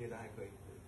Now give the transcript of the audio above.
贴的还可以。